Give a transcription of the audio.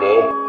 day.